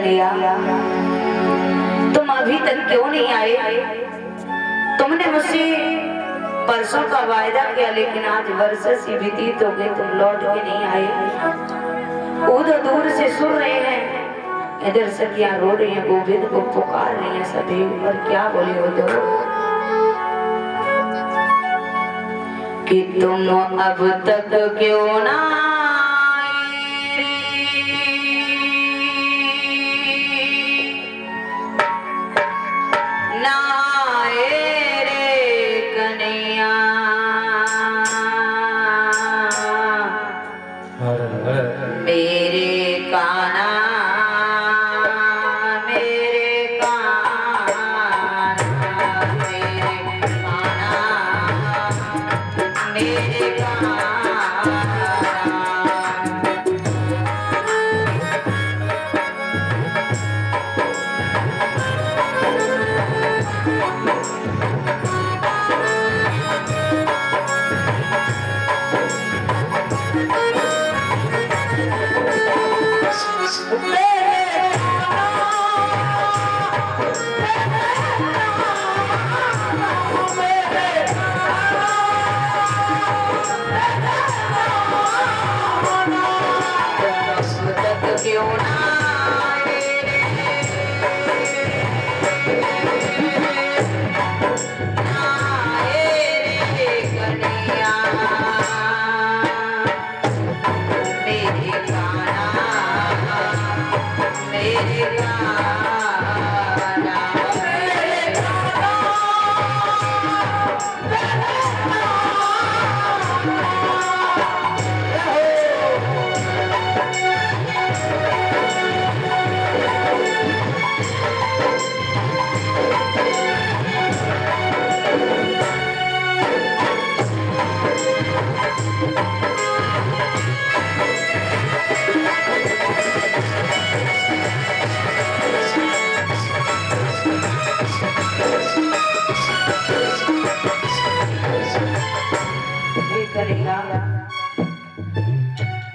लिया तुम अभी तक क्यों नहीं आए? तुमने मुझसे परसों का वायदा किया, लेकिन आज वर्ष से व्यतीत हो गए, तुम लौट के नहीं आए। उधर दूर से सुन रहे हैं। इधर से क्या रो रही हैं, गोविंद को पुकार रही है सभी और क्या बोले हो तो कि तुम अब तक क्यों ना मेरे Money.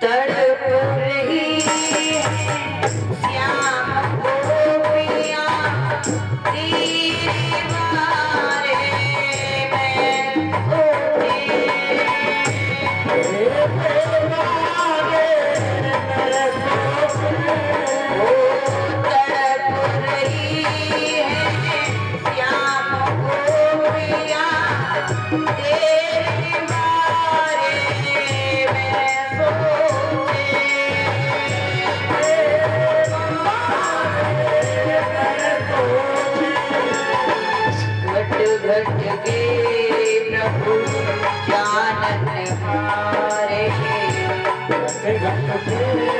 तड़प रही श्याम गोपियाँ तेरे बारे में तड़प रही जानन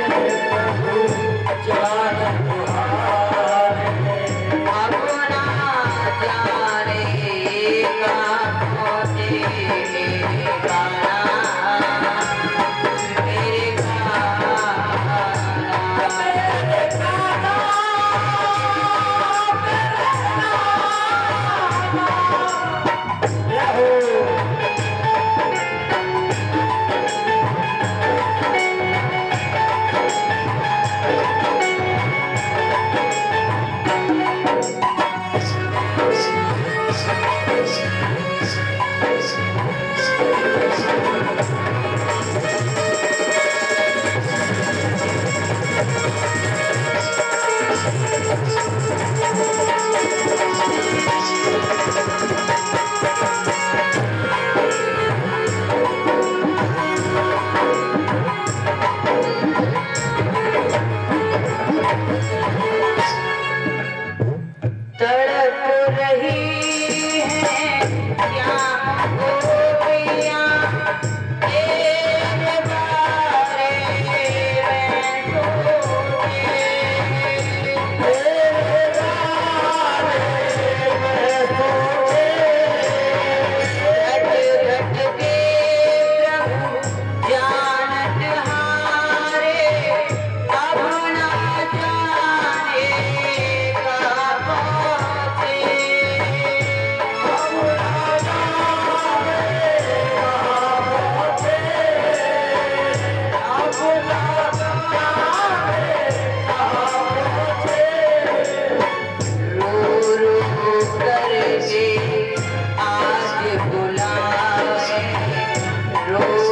Lord.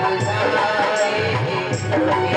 Thank you.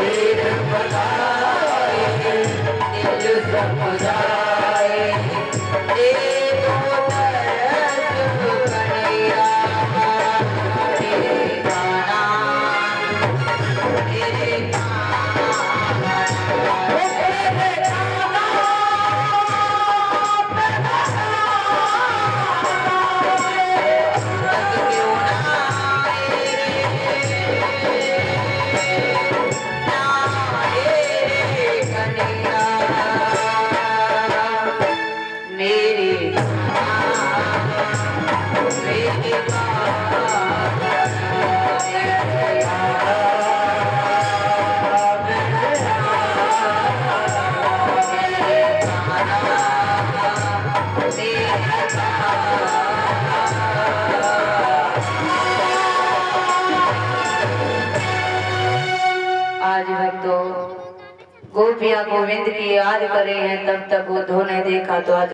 गोविंद की याद करे हैं तब तक वो धोने देखा तो आज